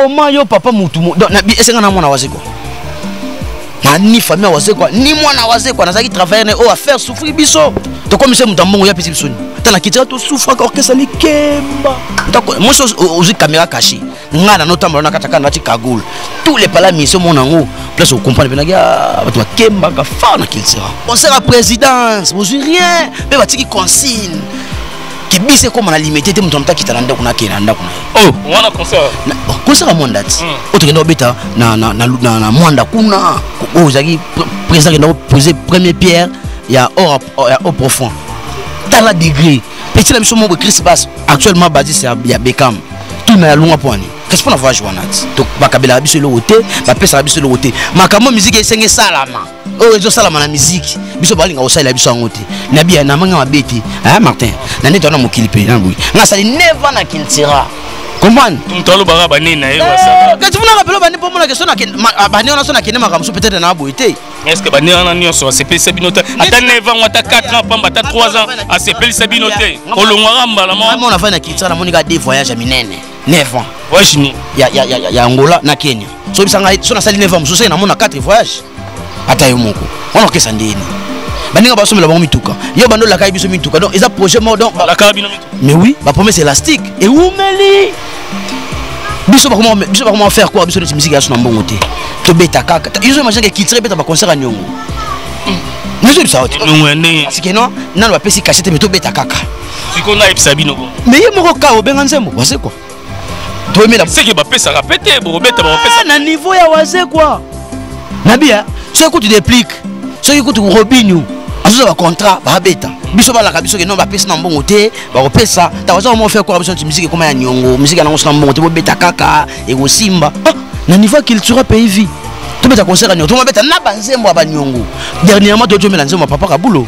Comment yo papa mutu mo donc na esenga na mwana wazeko. Na ni famille wazeko ni mwana wazeko nazaki travailler na o affaire souffrir biso. To comme c'est mutu mbongo ya pesi biso ni. Tala kitira to souffre ka orchestre ni kemba. Ndako moi so ozi caméra cachée. Nga na nota mona kataka na ti kagoul. Tous les pala mission mon ngo place au comprendre pena ga bato kemba ka fa na kilsera. Conseil à présidence, vous rien. Mais batiki consigne. kibisa ekoma na limete te moto amuta akita na ndako nakee na ndako na ye oh. mwana concert oh, concert ya mwanda ti hmm. oyo tokenda kobeta na mwanda kuna oyo ozalaki président akenda kopose premier pierre ya or ya au profond tala degré petit na biso moko chris bas actuellement basis ya beckham tuna ya lunga poani kasi mpona voyage wana ti bakabelaka biso eloko te bapesaka biso eloko te makambo miziki esengi esalama oyo oh, ezosalama na miziki biso balinga kosalela biso yango te nabiya na manga mabe te aya ah, martin na neti wana mokili mpe na boye nga asali neva na kiltira comprendre moto alobaka banini na ye eh, kasi muna kapelo bani mpo monake ah, bani wana so nakende makambo so peut-être na boye te estce bani wana nyonso asepelisa bino te ata 9 ans ata 4 ans pamba ata 3 ans asepelisa bino te olongwaka mbala moko mona fai na kiltira namonika de voyage ya minene 9 ans voyage nini ya, ya, ya, ya angola na kenya so yebisa ngai so nasali 9 ans mosusu eke namona 4 voyage ata yo moko wana okesa ndeni baninga basombela bango mituka yo bando olakai biso mituka donc eza projet moko donc balakaka bino mituka mais oui bapromesse élastique ewumeli biso bakoma biso bakoma faire quoi biso neti miziki yaso na mbongo te tobeta kaka izo imagine ke kitire ebeta baconcert ya niongo nazoyebisa yo te sikeno nano bapesi kashe te me tobeta kaka sikoyo nayebisa bino bo me ye moko ka obenga nzembo wazekwa toyemela seke bapesaka mpe te bokobeta bakopesa ah, na niveau ya wazekwa nabia soki kutu deplique soki kutu robinio azozwa bacontrat babeta biso balaka biso keno bapesi na mbongo te bakopesa tawaza omo fe koka biso nti miziki ekoma ya niongo miziki yanango so na mbongo te bobeta kaka ekosimba ah, na niveau ya cultura pays vie tobeta concert ya niongo tomabeta na banzembo ya baniongo dernièrement toyoti omela nzembo ya papa kabulo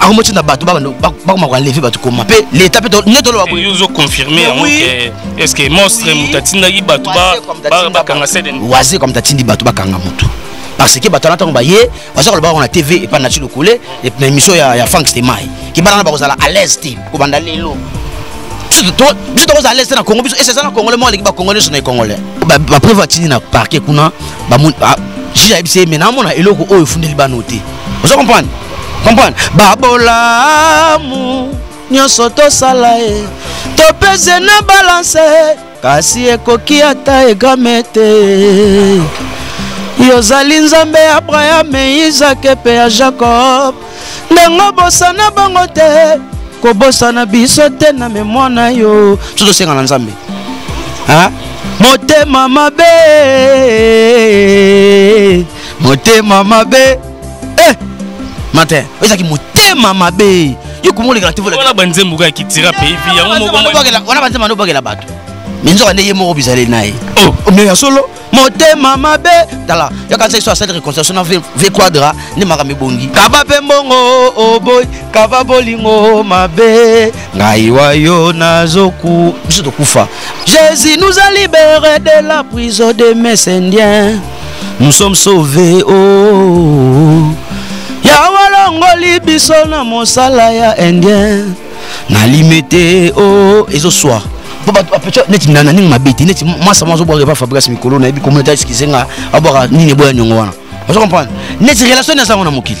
akomotisa na bato bakoma koenleve bato koma mpe leta mpe nde toloba boye ozo confirme yango ke est ce que monstre moto atindaki bato bakanga seden waze kwa moto atindi bato bakanga moto parce que bato wana ntango baye baza koloba yango na tv epai na tino kole na émission ya frank stemai kibana wana bakozala à l'aise te kobanda lelo biso tokozala lese na congo biso eseza na congolais moko aleki bacongolais nyonso na econgolais bapreuve atindi na parquet kuna juge ayebisi ye me namona eloko oyo efundeli bano te ozo comprendre comprendre babolamu nyonso tosala ye topese na balanse kasi ekoki ata egame te yozali nzambe ya abrahame izake mpe ya jakob ndenge obosana bango te kobosana biso te na memwa na yo so tosenga na nzambe motema mabe motema mabe eh matin ezaki motema mabe yo komoleka na tevola wana banzembo kaka kitira pays vie yango moko wana banzembo ando bakela bato mais nzoka nde ye moko bizali na ye oh. oh, mais ya solo motema mabe tala yaka seki so asali réconciliation na v quadra nde makambo ebongi kaba mpe mbongo oboy oh, kaba bolingo mabe ngai wa yo nazoku biso tokufa jésus nous a libéré de la prison de mes indiens nous sommes sauvés oh, oh. yawe alongoli biso na mosala ya indien na limete o oh. ezoswa mpo bato bapeto neti na ningo mabe te neti mwasa mwa azobwaka epa fabrigas mikolo nayebi communauté eskize nga abwaka nini eboya niongo wana ozo comprendre neti relation na sango na mokili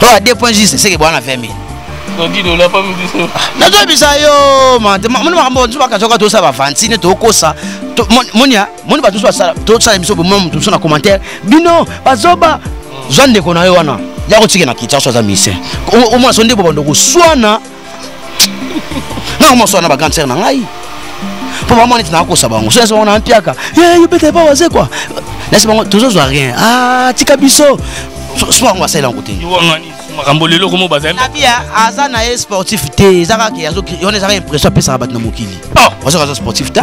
to ya 2 points juste seke bwana 20 000 nazoyebisa yo moni makambo mosusu bakazoka tosala bavantine tokosa monia moni bato mosusu tosala biso bomona moto mosusu na commentaire bino bazoba zwa ndeko na yo wana ya kotikela na kiti aso aza musicien omona so nde bobando koswana nanga mosola na bagrande sere na ngai mpo bamwa neti nakosa bango so nyonso bango na mpiaka ye yobeta epa waze kua nasi bango tozozwa rien a ah, tika biso so bango basalela yango te makambo lelo komo bazalinabi aza na ye sportif te eza kaka wana ezaka impression apesaka bato na mokili oh! azoka aza sportif te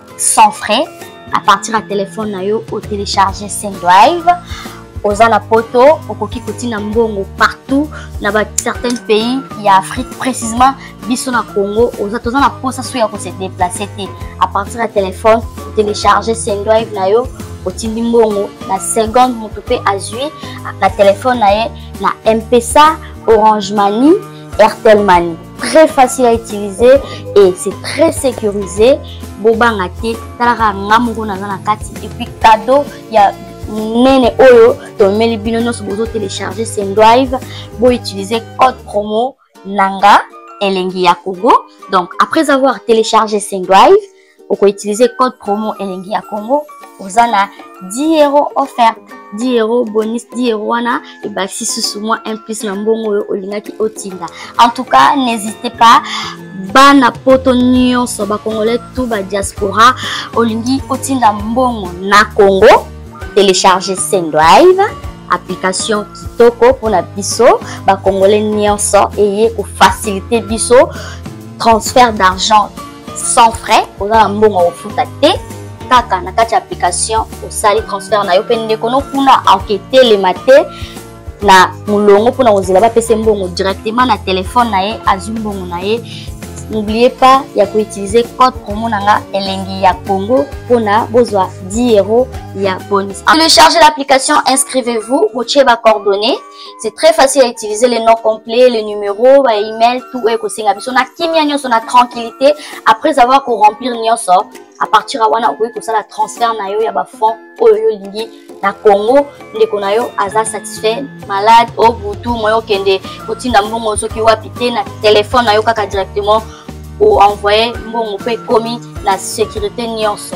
sans frais à partir ya telefone na yo otelecharge sendrive oza na poto okoki kotina mbongo partout na ba certains pays ya afrique précisement biso na congo oza toza na mposa so ya kose déplace te à partir ya telefone otelecharge sendrive na yo otindi mbongo na seconde moto mpe azwi na telefone na ye na mpesa orange mani airtel mani très facile à utiliser et c'est très sécurisé bobanga te talaka nga moko naza na kati et puis cadeau ya monene oyo tomemeli bino nyonso bozo télécharge sendrive boutilize code promo nanga elengi ya kogo donc après avoir télécharge sendrive oko utiliser code promo elengi ya Congo oza na 10 euro offert 10 euro bonus 10 euro wana ebakisi susu mwa un plus na mbongo oyo olingaki otinda en tout cas n'hésitez pas bana poto nyonso bacongolais tout badiaspora olingi otinda mbongo na congo télécharge sendrive application kitoko mpona biso bacongolais nyonso eye kofacilite biso transfert d'argent sans frais oza na mbongo kofuta te kaka na kati ya application osali transfert na yo mpe ndeko no kuna aketelema te na molongo mpona kozela bapesa mbongo directement na telefone na ye azwi mbongo na ye n'oubliez pas ya koutilize code promo na nga elengi ya congo mpona bozwa 10 euro ya bonus téléchargez l'application inscrivez-vous botie ba coordonnées c'est très facile à utiliser les noms complets les numéros ba email tout oyo ekosenga biso na kimia nyonso na tranquillité après avoir ko remplir nyonso à partir ya wana okoki kosala transfert na yo ya bafond oyo yo olingi na congo ndeko na yo aza satisfait malade o butu moye okende kotinda mbongo soki wapi te na telefone na yo kaka directement oenvoye mbongo mpe ekomi na sécurité nyonso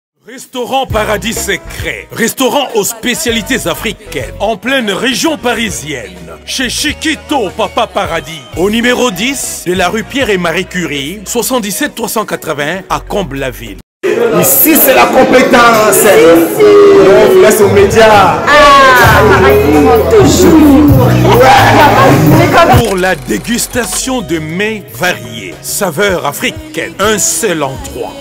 Restaurant Paradis Secret, restaurant aux spécialités africaines, en pleine région parisienne, chez Chiquito Papa Paradis, au numéro 10 de la rue Pierre et Marie Curie, 77 380 à Comble-la-Ville. Ici, c'est la compétence. aux médias. Ah, toujours. Pour la dégustation de mets variés, saveurs africaines, un seul endroit.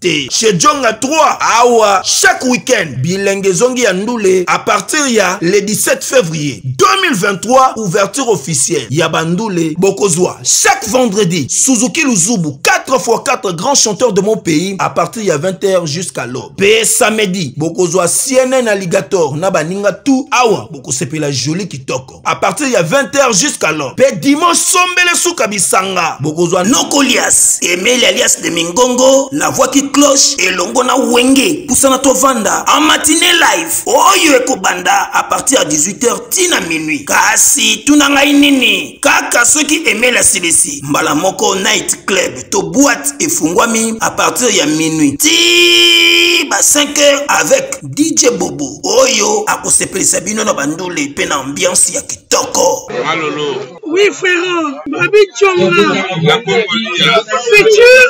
te chez Djonga 3 awa chaque week-end bilenge ezongi ya ndule à partir ya le 17 février 2023 ouverture officielle ya bandule bokozwa chaque vendredi Suzuki Luzubu 4 x 4 grands chanteurs de mon pays à partir ya 20h jusqu'à l'aube pe samedi bokozwa CNN Alligator na baninga tout awa bokosepela jolie kitoko à partir ya 20h jusqu'à l'heure mpe dimanche sombele suka bisanga bokozwa noko lias emeli alias de mingongo na voaki cloche elongo na wenge pusana tovanda en matine live oyo oh, ekobanda à partir ya 18h ti na minuit kasi tuna ngai nini kaka soki emeli asilisi mbala moko night club to boite efungwami à partir ya minuit ti ba 5h avec DJ Bobo oyo akosepelisa bino na bandule mpe na ambiance ya kitoko. Malolo. Oui frère, Babi Chonga. La Congolia. Futur,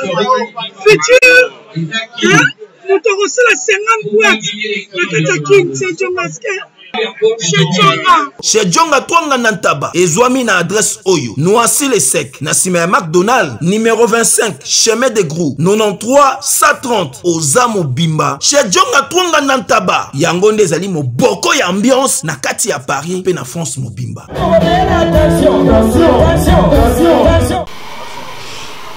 futur. Hein? Moto akosala 50 boîte na kati ya King Chongaske. Chez Djonga Twanga na Ntaba ezwami na adresse oyo Noisy le sec na nsima ya macdonald numero 25 chemin de grou 93 130 oza mobimba chez jonga twonga na ntaba yango nde ezali moboko ya ambiance na kati ya paris mpe na france mobimba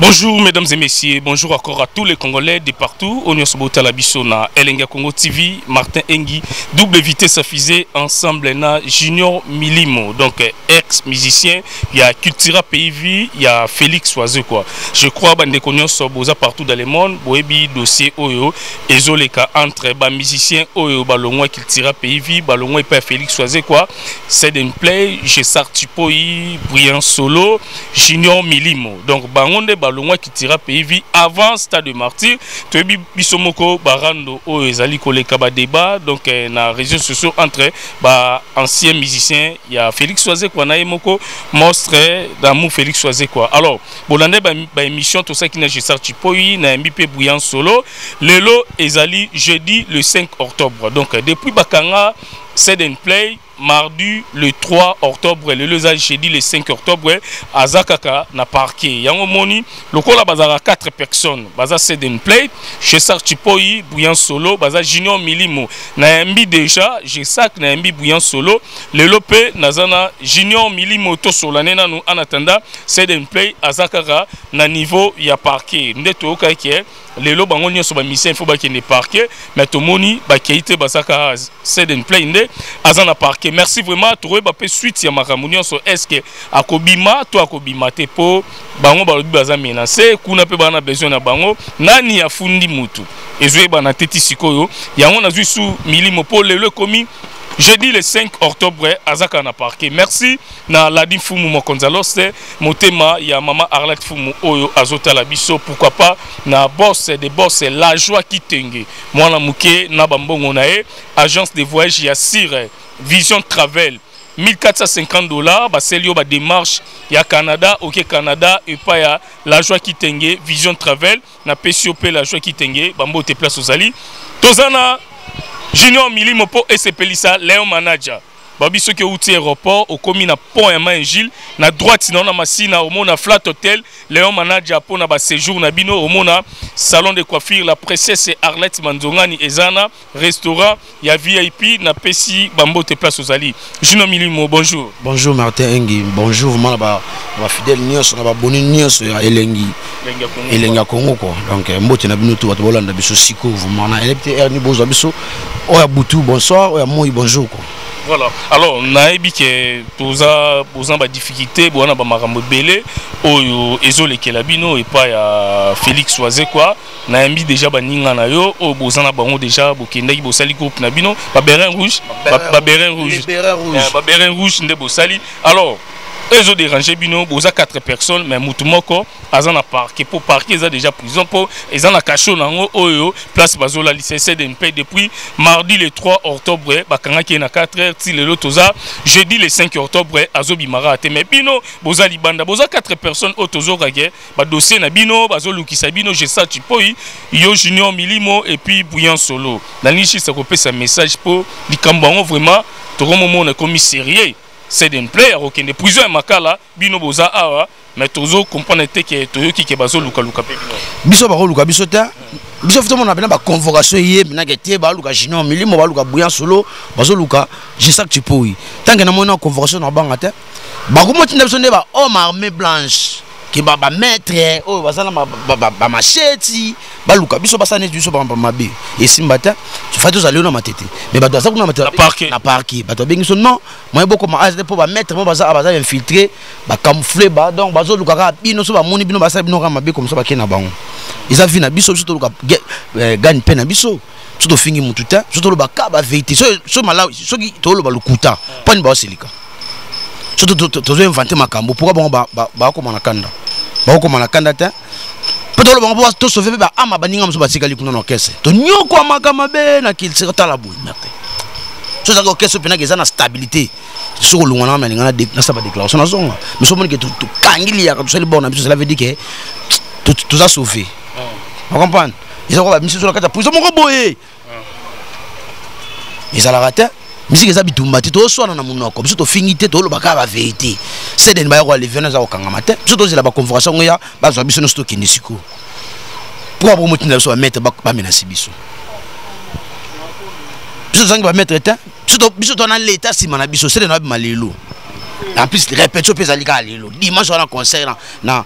Bonjour mesdames et messieurs, bonjour encore à tous les Congolais de partout. On est sur la Bissona, Elenga Congo TV, Martin Engi, double vitesse à fusée, ensemble na Junior Milimo, donc ex-musicien, ya cultura pays vie ya Felix Oiseau quoi je crois ba ndeko nyonso boza partout dans le monde boyebi dossier oyo ezoleka entre ba musiciens oyo balongwa cultura pays vie balongwa epai ya Felix Oiseau quoi c'est une play je sar tipoi Brian Solo Junior Milimo donc bango nde balongwa cultura pays vie avant stade de martyr toyebi biso moko barando oyo ezali koleka ba débat donc eh, na réseaux sociaux entre ba ancien musicien ya Felix Wazekwa na ye moko monstre d'amour Felix Wazekwa alors bolande ba, ba émission tosaki na Jesar Chipoyi na yembi mpe Bouillant Solo lelo ezali jeudi le 5 octobre donc depuis bakanga Sed and Play mardi le 3 octobre lelo eza jeudi le 5 octobre azakaka na parquet yango moni lokola bazalaka 4 personnes baza seden play gesac chipoyi bouyan solo baza junior milimo nayambi déjà gesac nayambi bouyan solo lelo mpe naza na junior milimo tosolane nanu en attendant seden play aza kaka na niveau ya parquet nde toyokaki ke lelo bango nyonso bamisien fo bakende parke mais tomoni bakei te bazaka seden play nde aza na parke merci vraiment tokoyeba mpe suite ya makambo nyonso estce akobima to akobima te mpo bango balobi baza menase kuna mpe bana besoin na bango nani afundi motu ezoyebana te ti sikoyo yango nazwi su milimo mpo lelo ekomi jeudi le 5 octobre azaka na parke merci na ladi fumu mokonzi ya loste motema ya mama arlette fumu oyo azotala biso pourquoi pas na boss de boss la joie kitenge mwana moke na bambongo na ye agence de voyage ya sire vision travel 1450 dollars baseli yo bademarche ya canada oke canada epai ya la joie kitenge vision travel napesi yo mpe la joie kitenge bambote place ozali toza na junior milimo mpo esepelisa leo manager babi soki outi aéroport okomi na pont ya main gile na droite nao na masina omona flat hotel leon manager mpo na baséjour na bino omona salon de coiffure la princesse arlette manzongani eza na restaurant ya vip napesi bambote place ozali juno milimo bonjour bonjour martin engi bonjour mwana bafidèle nyonso na baboni nyonso ya elengi elengi ya congo kua donc eh, mbote na bino to bato bolanda biso siko vraiment na yebi te heure ni bozwa biso oyo ya butu bonsoir oyo ya moi bonjour kua voilà alors nayebi ke toza boza ba difficulté boza na bamakambo ebele oyo ezolekela bino epai ya félix waze kua nayambi déjà baninga na yo oyo boza na bango déjà bokendaki bosali groupe na bino baberin rouge baberin rouge baberin rouge eh, nde bosali alors ezo déranger bino boza 4 personnes mais mutu moko aza na parquet pour parquet eza déjà prison po eza na cachot nango oyo place bazola licence de mpe depuis mardi le 3 octobre bakangaki ye na 4 heures ti lelo toza jeudi le 5 octobre azobimaka te mais bino boza libanda boza 4 personnes oyo tozokake badossier na bino bazolukisa bino gesati mpoi yo junior milimo et puis bouillant solo nalingi kopesa message mpo likambo yango vraiment tokomomona ekomi sérieux c'est de play ya kokende prison ya makala bino boza awa mais tozo comprendre te ke toyoki ke bazolukaluka mpe bino biso bakoluka biso te biso fo tomona mpena baconvocation eye minake te baluka junior milimo baluka buyan solo bazoluka jesak cipoi ntanke namoni na convocation na banga te bakomotinda biso nde bahomme armé blanche ke ba maître oyo baza na bamasheti baluka biso basala neti biso bamba mabe esimba te fati ozali yo na matete me bato baza kuna na parke bato babengi biso non moye bokoma aza te mpo bamaître mo baza baza infiltre bacamoufle ba donc bazoluka kaka bino so bamoni bino basala bino kaka mabe komisa bakei na bango eza vi na biso biso toluka eh, gani mpe na biso biso tofingi motu te biso toloba ka baverité soki toloba lokuta mpo ani baosilika soki tozo invente makambo pourkoi bango bakokoma na kanda bakokoma na kanda te mpo toloba bango mpo tosove mpe baama baninga mosusu batikali kuna na orkestre tonyokwamaka mabe na kilsika tala boye merte so ezalaki orkestre mpenaka eza na stabilité soki olongwana na linga nasa badéclaration nazonga mais so omonike tokangi liyaka tosali bor na biso cela veut dire ke toza sauve ocomprendre eza koba misusu na kati ya prison moko boye ezalaka te miziki eza bitumba te toswana na monoko biso tofingi te toloba kaka baverité sedeni baya koalevena eza kokangama te biso tozela baconvocation yango ya bazwa biso nyonso tokende sikoyo mpo ya bomotinda biso bamaitre bamenase biso biso tozangi bamaitre te biso twana leta nsima na biso sedeni abima lelo en plus répétition mpe ezali kaka lelo dimanche wana concert na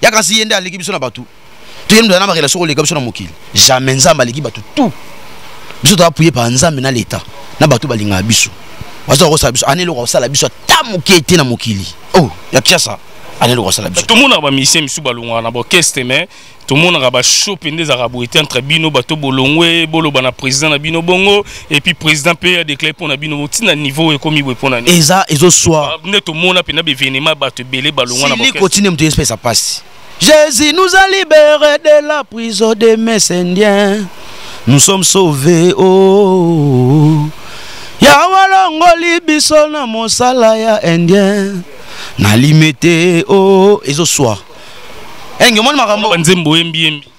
ya kasi ye nde aleki biso na bato toyebi na barelation koleka biso na mokili jamais nzambe aleki bato tout biso toza puye pa nzambe na leta na bato balingaka biso bazoka kosala biso ana eloko akosala biso ata moke te na mokili o oh, ya kiasa ana eloko akosala biso tomonaka bamisien misusu balongwaka na baorchestre mais tomonaka bashope nde ezalaka boye te entre bino bato bolongwe boloba na président na bino bongo et puis président pe a déclaré pona bino botina niveau ekomi boye pona nini eza ezo swa ah, nde tomona mpenza baevenema bato ebele balongwa na siliko tine moto espesa mpasi jésus nous a libéré de la prison des mes indiens nous sommes sauvés oh yawe alongoli biso na mosala ya indien nalime te oh. ezo swa enge omoni makambo banzembo oyembiyembi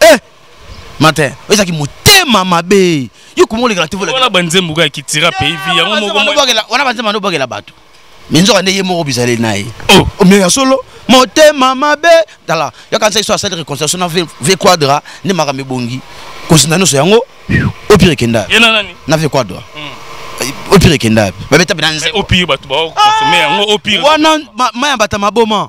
eh matin ezaki motema mabe yo komolekela te wana banzembo kaka kitira pays vi yango moko wana banzembo anobakela bato me nzoka nde ye moko bizaleli na ye oh. oh, me ya solo motema mabe tala yakanisa iso asali réconciliation na v quadra nde makambo ebongi kozinda nyonso yango opire ekenda na v quadra hmm. opire ekenda babeta bena nzewana maya bata maboma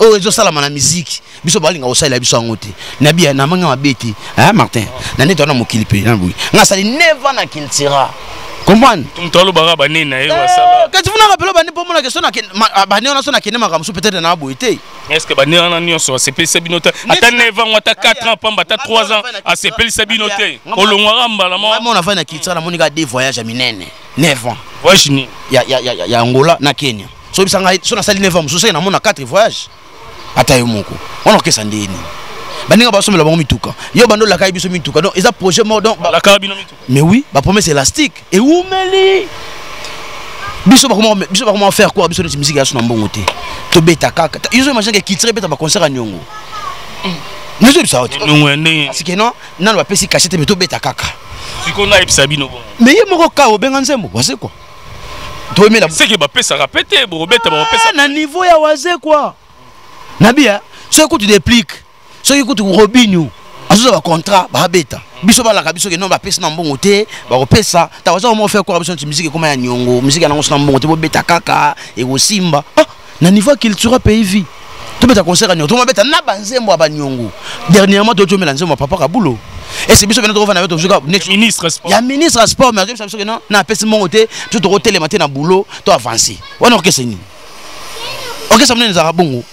oyo ezosalama na miziki biso balinga kosalela biso yango te nabiya na manga mabe te eh, martin na nde toana mokili mpe na boye nga asali neva na kiltira comprendre moto alobaka bane na ye wasala eh, kasi funaka mpelo bane mpo omonaka so ah, bane wana so nakende makambo mosusu peut-être na boye te estce bane wana nyonso asepelisa bino te ata 9 ans ata 4 ans pamba ata 3 ans asepelisa bino te olongwaka mbala moko nafai na kiltira namoni kaka de voyage ya minene 9 ans voyage nini ya angola na kenya soki bisa ngai so nasali 9 ans mosusu seke namona 4 voyage ata yo moko wana okesa ndenge nini baninga basombela bango mituka yo bando olakaki biso mituka donc eza projet moko donc balakaka bino mituka mais oui bapromesse élastique ewumeli biso bakoma biso bakoma faire quoi biso neti miziki ya so na mbongo te tobeta kaka yo imagine ke kitire ebeta baconcert ya niongo mm. nozoyebisa sike no nano bapesi kashe te me tobeta kaka mais ye moko ka obenga nzembo wasekwa toyemela seke bapesaka pe te bokobeta bakopesa ah, na niveau ya waze kwa nabiya soki kutu deplique soki kutu robinio azozwa bacontrat babeta biso balaka biso keno bapesi na mbongo te bakopesa ntango aza komofe kora biso nti miziki ekoma ya niongo miziki yanango so na mbongo te bobeta kaka ekosimba ah! na niveau ya cultura pays vie tobeta concert ya niongo tomabeta na banzembo ya baniongo dernièrement totomela nzembo ya papa kabulo ese biso bena tokofanda yo tozuka ya ministre ya sport mais azoyebisa biso keno na apesi mongo te biso tokotelema te na boulot to avance wana orkese nini orkese monene ezalaka bongo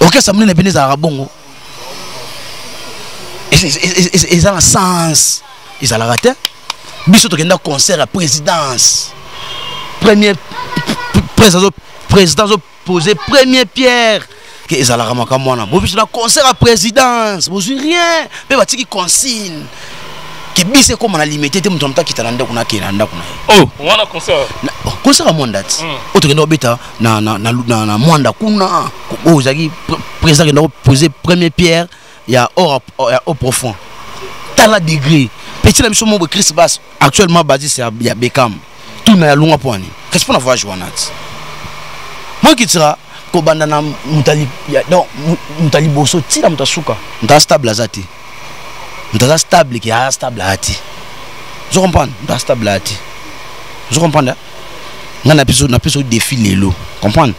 orkese monene pene ezalaka bongo eza na sens ezalaka te biso tokenda concert ya présidence premier président azopose premier pierre ke ezalaka makambo wana bo biso na concert ya présidence bozwi rien mpe batiki consigne ke biso ekóma na limite te moto na moto akita na ndako nakee na ndako na ye oh. concert ya mwanda ti hmm. oyo tokenda kobeta na mwanda kuna oyo ozalaki président akenda kopose premier pierre ya or ya au profond tala degré petit na biso mobo Chris Bass actuellement basis ya, ya Beckham tuna ya lunga pwani kasi mpo na voyage wana ti moi kitira kobanda na moto donc moto ya liboso ti na moto ya suka moto aza stable aza te moto aza stable ke aza stable aya te ozo comprendre moto aza stable aya te ozo comprendre nga na biso na biso défi lelo comprendre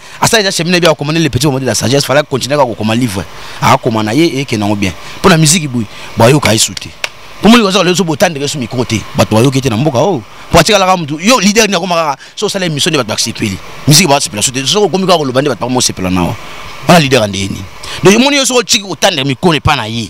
asala eza chemin na ye akoma nini le petit moment de la sagesse fallait continuer kaka kokoma livre akoma na ye ekende yango bien mpo na miziki boye bayoka ye su te komoni kozaka lezo botandeke so mikro te bato bayoki te na mboka oyo oh. mpo atikalaka motu yo lider nini akoma kaka so osala émission nde bato bakisepeli miziki bakasepela so te soki okomi kaka koloba nde bato bakomosepela nawa wana lider andeye nini donc omoni yo soki otiki kotandeka mikolo epai na ye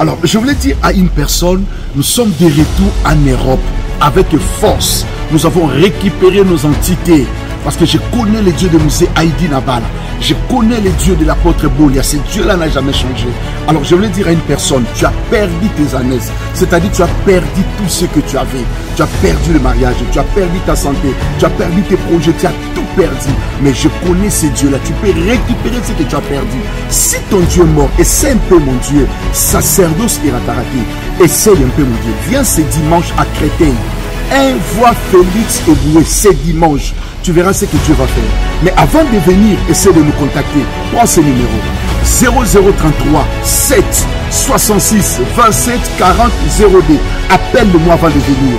Alors, je voulais dire à une personne, nous sommes de retour en Europe avec force. Nous avons récupéré nos entités. Parce que je connais les dieux de Moussé Haïdi Nabal. Je connais les dieux de l'apôtre Bolia. Ce Dieu-là n'a jamais changé. Alors je voulais dire à une personne, tu as perdu tes années. C'est-à-dire tu as perdu tout ce que tu avais. Tu as perdu le mariage, tu as perdu ta santé, tu as perdu tes projets, tu as tout perdu. Mais je connais ces dieux-là. Tu peux récupérer ce que tu as perdu. Si ton Dieu est mort, essaie un peu mon Dieu. Sacerdoce Rataraki... essaie un peu mon Dieu. Viens ce dimanche à Créteil. Un Félix Félix Boué... ce dimanche tu verras ce que Dieu va faire. Mais avant de venir, essaie de nous contacter. Prends ce numéro 0033 7 66 27 40 02. Appelle-moi avant de venir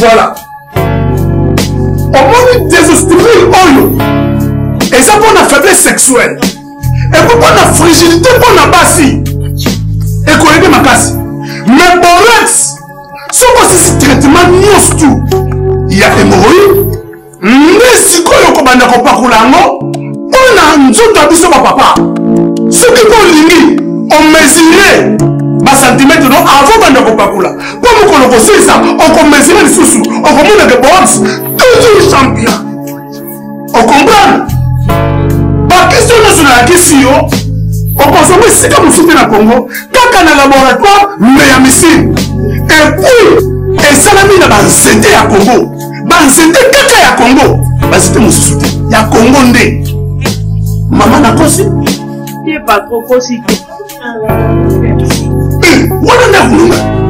voilà omoni desesprit oyo eza mpo na faiblesse sexuelle epo mpo na frigidité mpo na basi ekoyede makasi mais borex soki osisi traitement nyonso tu ya hémorroïde nde sikoyo kobanda kopakola yango mpo na nzoto ya biso bapapa soki mpo olingi omesire basantimetre no avant banda kopakola mpo mokolo kosilisa okomesire lisusu okomona ke box toujours champion okomprendre bakristo nyonso nayakisi yo okozonga esika mosusu te na congo kaka na laboratoire me ya misine epuis esalami na banzete ya congo banzete kaka ya kongo banzete mosusu te ya kongo nde mama nakosi te bakokosi te eh, wana nde akulunga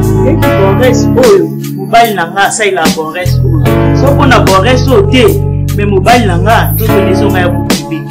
bores oyo mobali na nga asalela bores oyo soko na bores oyo te me mobali na nga nzoto ezonga ya bokibe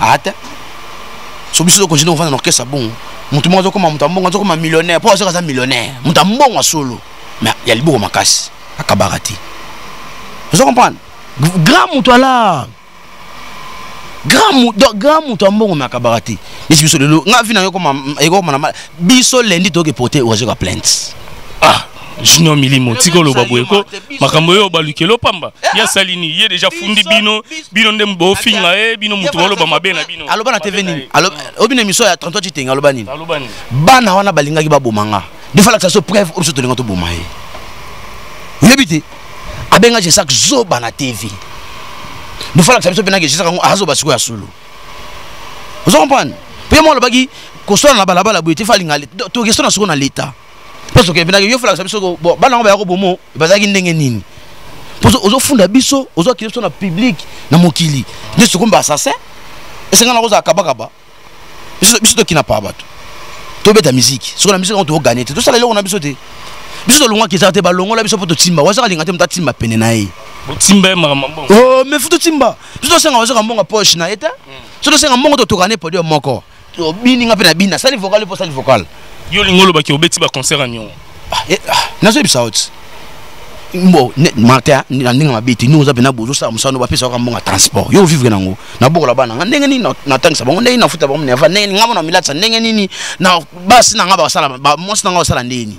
ata so biso tokonjina kovanda na orchestre bongo moto moko azokoma moto ya mbongo azokoma millionnaire mpo azoka aza millionnaire moto ya mbongo ya solo mais ya liboko makasi akabaka te ozo comprendre grand moto ala grand moto ya mbongo me akabaka te neti biso lelo nga vi na yo ekokoma na biso lendi toyoki pote oazoka plainte ah junior milimo tika oloba boye ko makambo oyo balukelo pamba eh, ye asali nini ye deja fundi bino bino nde bofinga ye bino moto boloba mabe na bino aloba na tv nini obi na émission ya 33 citenge aloba nini bana wana balingaki baboma nga defa lakisa biso preuve oyo biso tolinga toboma ye oyebi te abenga jesak zoba na tv defa lakisa biso mpe na jesak yango azoba sikoyo ya solo ozo comprendre mpe ye mwa alobaki koswana na balabala boye te fa alinga to question na soko na leta mpo soki ebendaki yo folakisa biso bon bana yango bayako bomo bazalaki ndenge nini mpo ozofunda biso ozokende biso na public na mokili nde sokomi baassassin esenga na kozala kabakaba biso tokina paa bato tobeta miziki soki na miziki yango tokoganye te tosala eloko na biso te biso tolongwaki eza te balongola biso mpo totimba waza kalinga te moto atimba pene na ye otimba ye makambo mbongo oh, me fu totimba biso tosenga waza kambonga poche na ye te hmm. so tosenga mbongo totoka ne podium moko obini nga mpe na bini nasali vocal mpo osali vocal yo olingi olobaki obeti baconcert ya niongo ah, eh, ah, nazoyebisa yo ti mbo marta na ndenge mabe te ndenge oza mpenza bozosala mosala no bapesaka mbongo ya transport yo ovivre nango nabokola bana nga ndenge nini natangisa bango ndenge nini nafuta bango minerva ndenge nini nga mona milatisa ndenge nini na basi na nga basala mwasi na nga basala ndenge nini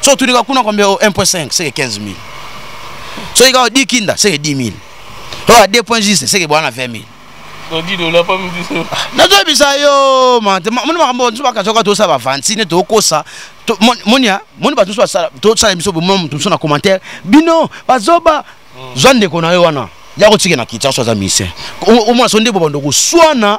so otulika kuna combien 1.5 seke 15 000 so yika 10 kinda seke 10 000 so a 2 points juste seke bwana 20 000 nazoyebisa yo mante moni makambo nso bakasoka tosala bavansine tokosa monia moni bato nso tosala biso bomona moto mosusu na commentaire bino bazoba hmm. zwa ndeko na yo wana ya kotikela na kiti aso aza mise omona so nde bobando koswana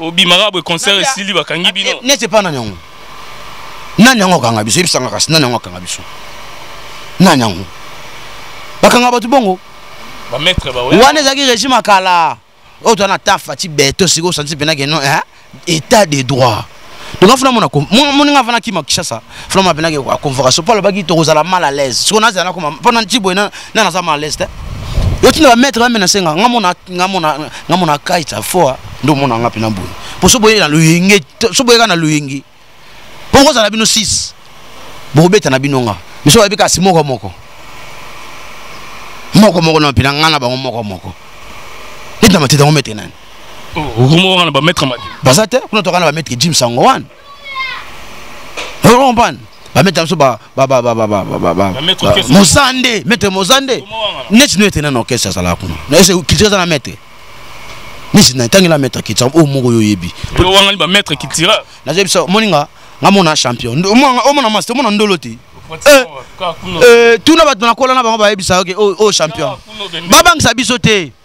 obima kaka boye concert esili bakangi bino eh, neti epa nani yango nani yango akanga biso yebisanga kasi nani yango akanga biso nani yango bakanga bato bongo wana ezalaki régime ya kala oyo toza na ta fati beto sikoyo osanti mpenaki no eh, état de droit donc afuna mona moninga afana kima kishasa Vraiment apena ke convocation po alobaki tokozala mal à l'aise. Siko nazala na koma pona ntibo na na naza mal à l'aise te. Yo tina ba maître ba mena senga nga mona nga mona nga mona kai ta fois ndo mona nga pena boye. Po so boye na loyenge so boye na loyenge. Po kozala bino 6. Bo beta na bino nga. Miso ba bika simoko moko. Moko moko na pena nga na bango moko moko. Ndio matita ngomete nani? Rumo oh, wana ba maître mati. Baza te kuna tokana ba maître Jim Sango wana. okompane bameta biso mozande maître mozande neti no ete nana orchestre azalaka kuna ese culture eza na maître neti na ntangela maître kitira oyo moko yo oyebi owangani bamaître kitira nazo yebisa omoni nga nga mona champion omona masi omona ndolo te eh, eh, tuna bato nakola na bango bayebisa oke oyo oh, oh, champion babangisa biso te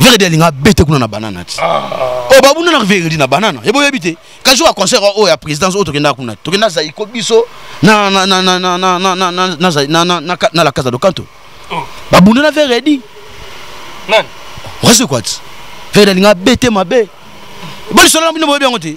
veredi alinga abete kuna na banana ti ah. oyo oh, babunda na veredi na banana ye boyebi te kasi oyo aconseil oyo oh, ya présidence oyo tokendaka kuna tokenda zaiko biso na la casa do canto oh. babunda na veredi oyebi kwati veredi alinga abete mabe bolisolana bino boyebi yango te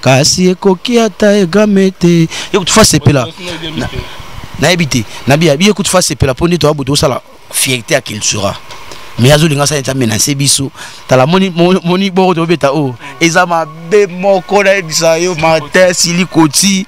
kasi ekoki ata egame te ekuti fa sepela nayebi te nabi abi ekuti fa sepela mpo nde toya boto osala fierté ya cultura mais azolinga asala ete amenase biso tala moni, moni, moni boko tobeta oyo oh, eza mabe moko nayebisa yo martin silikoti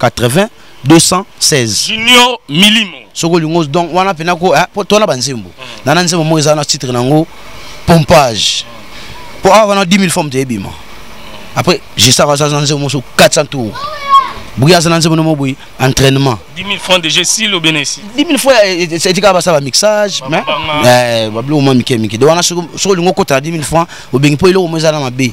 80 216 junior milimo soko lingo donc wana pena ko eh, po tona banzembo mm. nana nzembo moko eza na titre nango pompage po awa ah, wana 10000 forme toyebima après jesa aza na nzembo mosusu 400 tour boye aza na nzembo no moboye entraînement 10000 francs de gesile obenesi 10000 francs eh, eh, etikaka basala bamixage babilo mwa mike mike de wana soki olingi okota na 10000 francs obengi mpo eloko mo eza na mabe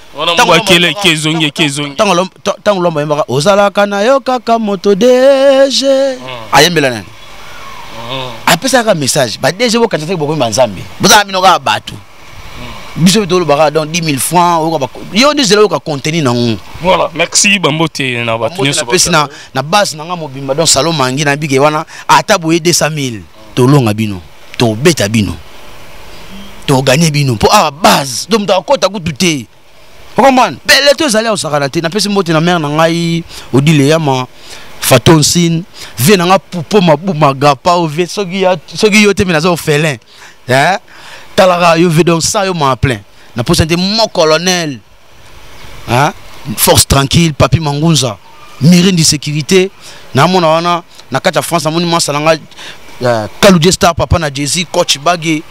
ntango lomba ayembaka ozalaka na yo kaka moto dege ah. ayembela nani ah. apesaka message badege bokanisa te bokoyemba nzambe bozalaka bino kaka bato hmm. biso mpe tolobaka donc 10 000 francs yo nde zela oyoka contenu nango voilà merci bambote na bato nyonso napesi na base na ngai mobimba donc salo mangi na bige wana ata boye 200 000 tolonga bino tobeta bino toganye bino mpo awa base do moto akota kutu te okomprane bele to ezali aosakana te napesi mbote na mare na ngai odile yama faton sin vie na ngai pupo mabuma gapa ovie soki yo te me naza ofelin eh? talaka yo vie donc sa yo maa plein na mposa te mon colonel hein? force tranquille papi mangunza mire de sécurité namona wana na kati ya france namoni mwasa na ngai uh, kaludie star papa na jesi coach bage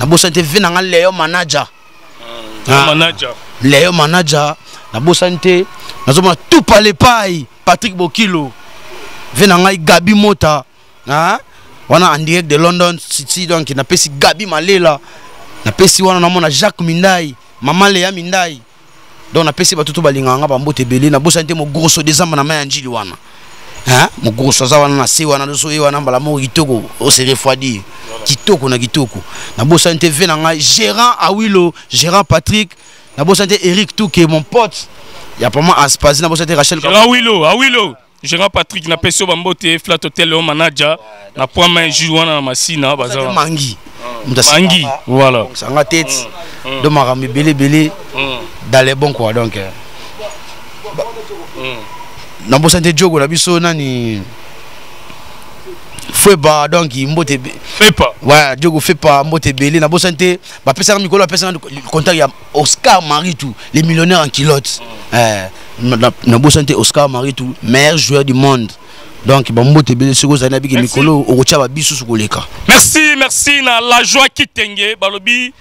nabosani te ve na ngai leo manager mm, ah, manager leo manager nabosani te nazomona tout pale pai patrick bokilo ve na ngai gabi mota ah wana en direct de london city donc napesi gabi malela napesi wana namona jacques mindai mama leya mindai donc napesi bato to balingaka nga bambote ebele nabosani te mogroso dezamba na mai ya njili wana hein? mogroso aza wana na se wana loso ye wana mbala moko kitoko ose refroidir kitoko na kitoko nabosani te ve na ngai gérant awilo gérant patrick nabosani te eric tuke mon pote ya pama aspazi nabosani te rachel awilo awilo Gérard Patrick na peso ba mbote flat hotel au manager na point main juge wana na masina baza mangi mangi voilà sanga tete mm, mm. do makambo ebele ebele mm. dans les bons quoi donc euh, na mbosa te jogo na biso nani feba donc mbote fepa ouais jogo fepa mbote ebele na bosa te bapesaka mikolo bapesaka contact ya Oscar Maritou, les millionnaires en culotte. Mm. Euh, na bosani te Oscar Maritou, meilleur joueur du monde. donc bambote ebele soki ozali na biki mikolo okotya babisusu koleka merci merci na la joie kitenge balobi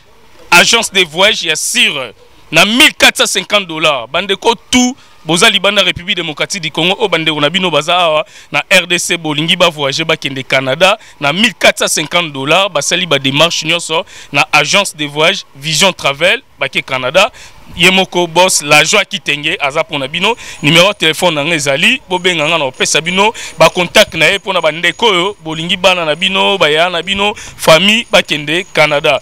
agence de voyage ya sire na 1450 dollars bandeko tout boza libanda république démocratique du congo oyo bandeko na bino baza awa na rdc bolingi bavoyage bakende canada na 1450 dollars basali badémarche nyonso na agence de voyage vision travel bake canada ye moko bos lajoie kitenge aza mpo na bino numero ya telefone na ngai ezali bobenga ngai na kopesa bino bakontakte na ye mpo na bandeko oyo bolingi bana na bino bayaya na bino famille bakende canada